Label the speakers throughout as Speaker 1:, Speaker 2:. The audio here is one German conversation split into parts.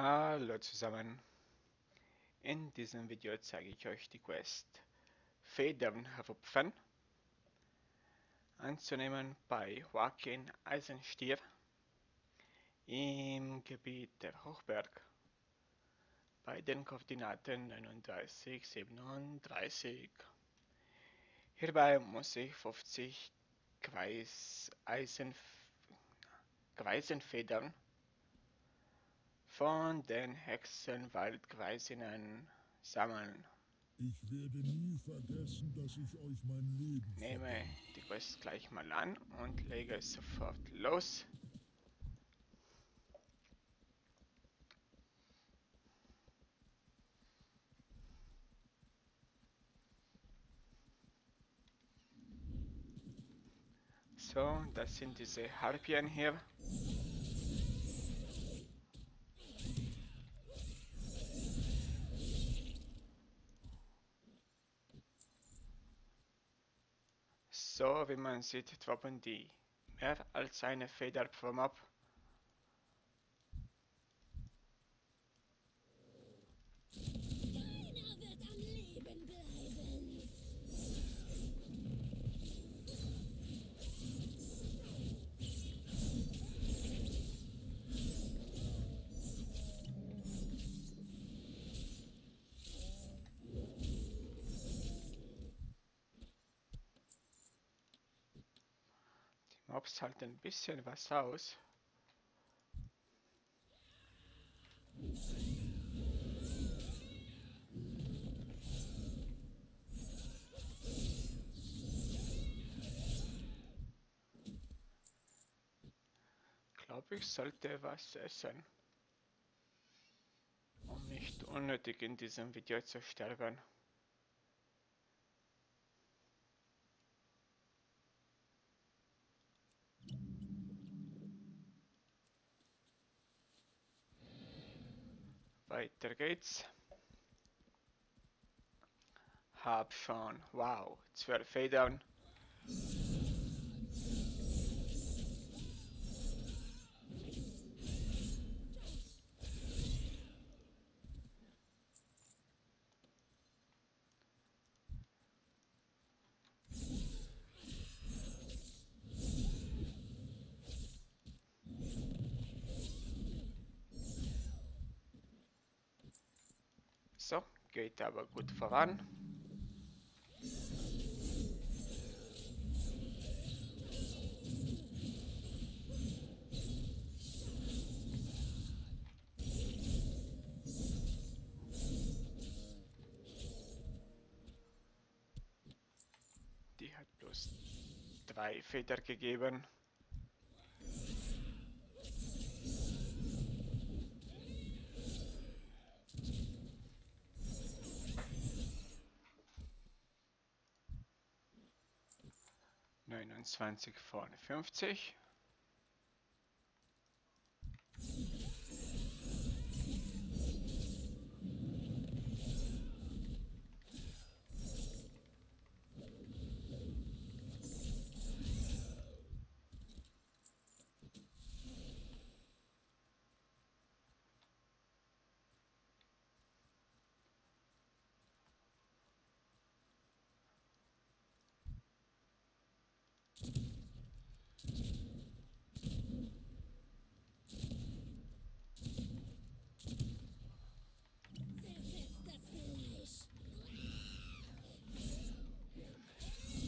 Speaker 1: Hallo zusammen. In diesem Video zeige ich euch die Quest Federn rupfen anzunehmen bei Joaquin Eisenstier im Gebiet der Hochberg bei den Koordinaten 39, 37. Hierbei muss ich 50 Quais Eisen, Quaisenfedern von den Hexenwaldgreisinnen sammeln.
Speaker 2: Ich werde nie vergessen, dass ich euch mein Leben
Speaker 1: Nehme die Quest gleich mal an und lege sofort los. So, das sind diese Harpien hier. So wie man sieht, droppen die mehr als eine Feder pro Mob. Die Mobs halten ein bisschen was aus. Glaube ich, sollte was essen. Um nicht unnötig in diesem Video zu sterben. Weiter geht's. Hab schon, wow, zwölf Federn. So, geht aber gut voran. Die hat bloß drei Feder gegeben.
Speaker 3: 21 vorne 50.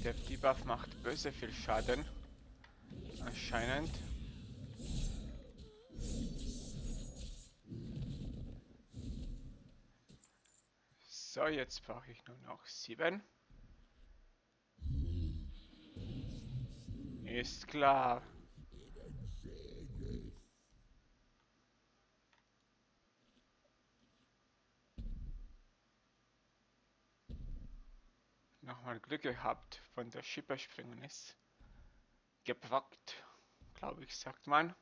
Speaker 1: Der Debuff macht böse viel Schaden. Anscheinend. So, jetzt brauche ich nur noch sieben. Ist klar. Nochmal Glück gehabt, von der Schippe springen ist. Gebrockt, glaube ich, sagt man.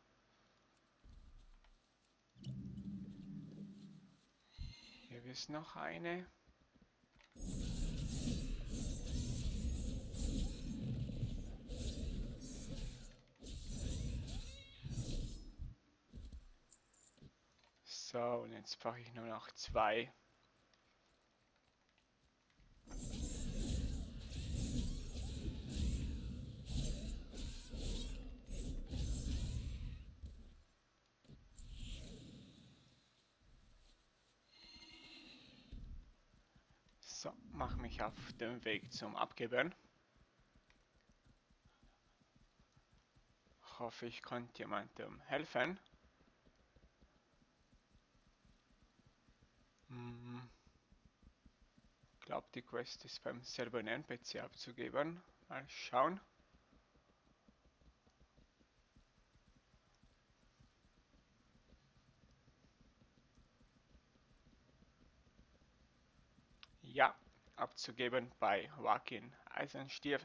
Speaker 1: Hier ist noch eine. So, und jetzt brauche ich nur noch zwei. So, mache mich auf den Weg zum Abgeben. Hoffe, ich konnte jemandem helfen. Hm. Glaub, die Quest ist beim selben NPC abzugeben. Mal schauen. Ja, abzugeben bei Wakin Eisenstier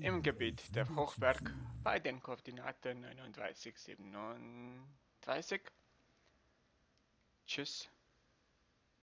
Speaker 1: im Gebiet der Hochberg bei den Koordinaten 39, 37. Tschüss.